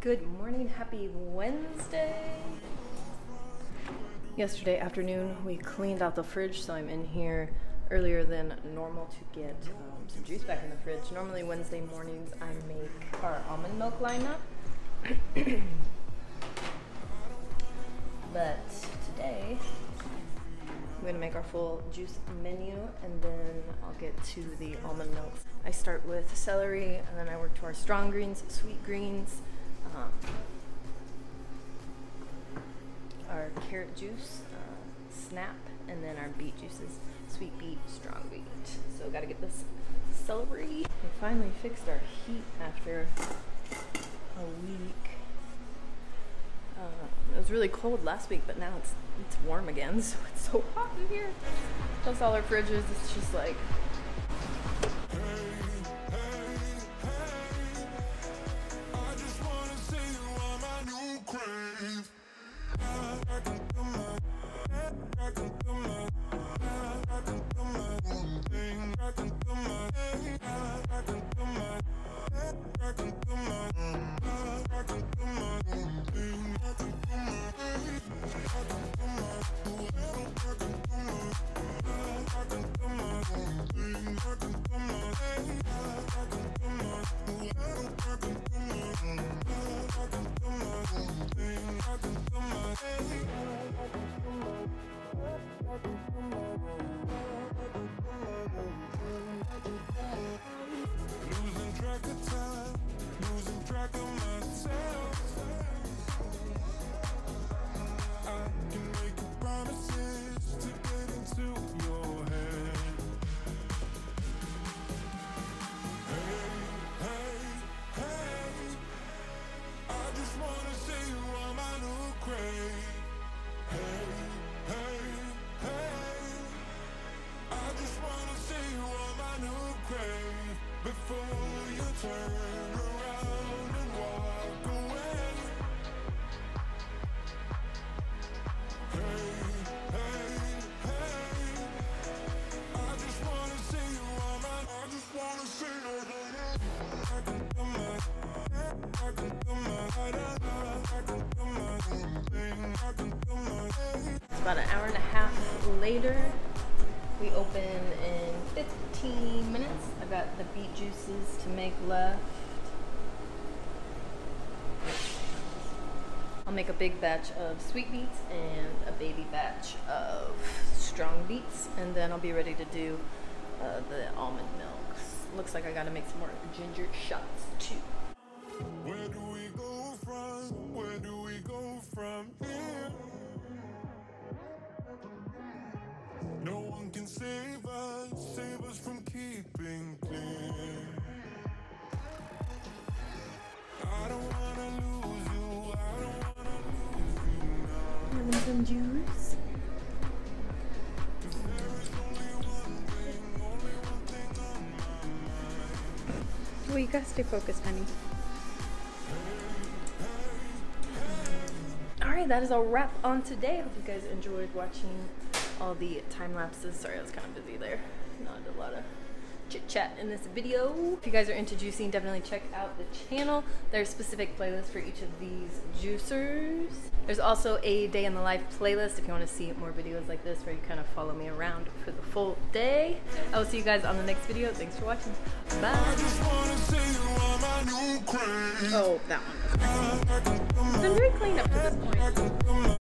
Good morning, happy Wednesday. Yesterday afternoon, we cleaned out the fridge, so I'm in here earlier than normal to get um, some juice back in the fridge. Normally, Wednesday mornings, I make our almond milk lineup. but today, I'm gonna make our full juice menu and then I'll get to the almond milk. I start with celery and then I work to our strong greens, sweet greens, um, our carrot juice, uh, snap, and then our beet juices, sweet beet, strong beet. So gotta get this celery. We finally fixed our heat after a week. Uh, it was really cold last week, but now it's it's warm again, so it's so hot in here. Plus all our fridges, it's just like Losing track of time. About an hour and a half later. We open in 15 minutes. I got the beet juices to make left. I'll make a big batch of sweet beets and a baby batch of strong beets, and then I'll be ready to do uh, the almond milk. Looks like I gotta make some more ginger shots too. Some juice. Well, you gotta stay focused, honey. Alright, that is a wrap on today. I Hope you guys enjoyed watching all the time lapses. Sorry, I was kind of busy there. Not a lot of chit chat in this video. If you guys are into juicing, definitely check out the channel. There's specific playlists for each of these juicers. There's also a day in the life playlist if you want to see more videos like this where you kind of follow me around for the full day. I will see you guys on the next video. Thanks for watching. Bye. Oh, that one. I'm very clean up to this point.